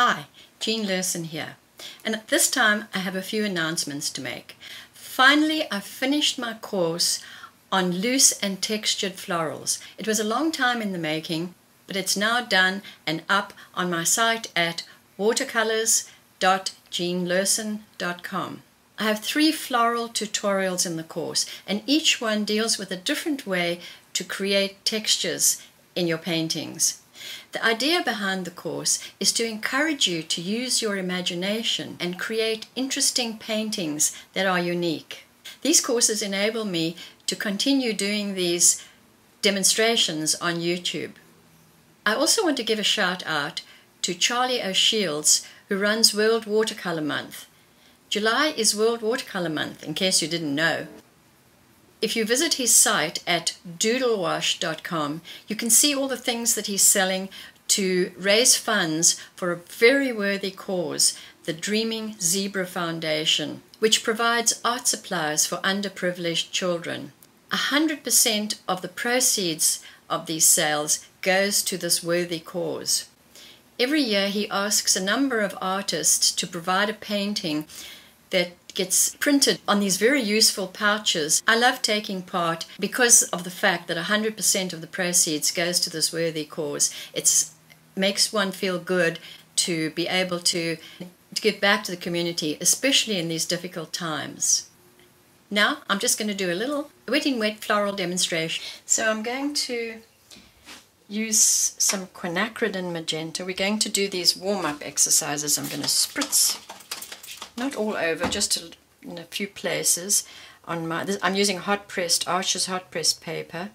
Hi, Jean Lurssen here. And this time I have a few announcements to make. Finally, I've finished my course on loose and textured florals. It was a long time in the making, but it's now done and up on my site at watercolors.jeanlurssen.com. I have three floral tutorials in the course, and each one deals with a different way to create textures in your paintings. The idea behind the course is to encourage you to use your imagination and create interesting paintings that are unique. These courses enable me to continue doing these demonstrations on YouTube. I also want to give a shout out to Charlie O'Shields, who runs World Watercolor Month. July is World Watercolor Month, in case you didn't know. If you visit his site at doodlewash.com, you can see all the things that he's selling to raise funds for a very worthy cause, the Dreaming Zebra Foundation, which provides art supplies for underprivileged children. 100% of the proceeds of these sales goes to this worthy cause. Every year he asks a number of artists to provide a painting that gets printed on these very useful pouches. I love taking part because of the fact that 100% of the proceeds goes to this worthy cause. It makes one feel good to be able to, to give back to the community, especially in these difficult times. Now I'm just going to do a little wet in wet floral demonstration. So I'm going to use some quinacridone magenta. We're going to do these warm-up exercises. I'm going to spritz not all over, just in a few places. On my, this, I'm using hot pressed Arches hot pressed paper,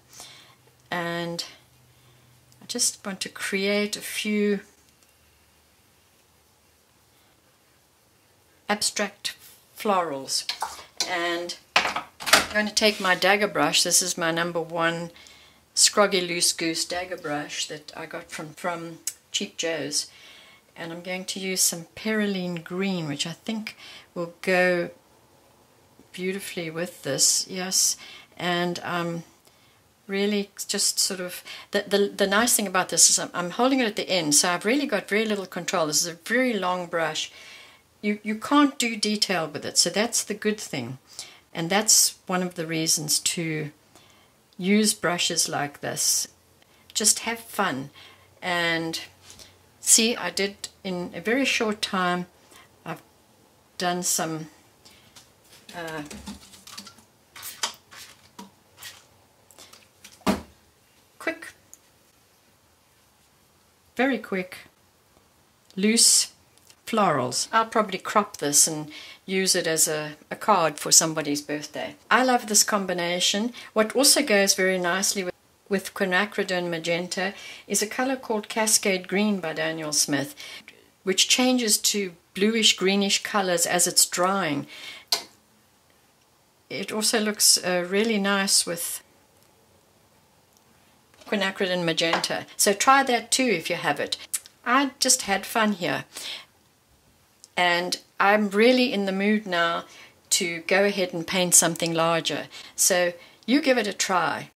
and I just want to create a few abstract florals. And I'm going to take my dagger brush. This is my number one Scroggy Loose Goose dagger brush that I got from, from Cheap Joe's and I'm going to use some Perylene Green which I think will go beautifully with this yes. And um, really just sort of the, the the nice thing about this is I'm, I'm holding it at the end so I've really got very little control. This is a very long brush. You you can't do detail with it so that's the good thing. And that's one of the reasons to use brushes like this. Just have fun. And See, I did in a very short time, I've done some uh, quick, very quick, loose florals. I'll probably crop this and use it as a, a card for somebody's birthday. I love this combination. What also goes very nicely with with quinacridone magenta is a color called Cascade Green by Daniel Smith, which changes to bluish greenish colors as it's drying. It also looks uh, really nice with quinacridone magenta. So try that too if you have it. I just had fun here. And I'm really in the mood now to go ahead and paint something larger. So you give it a try.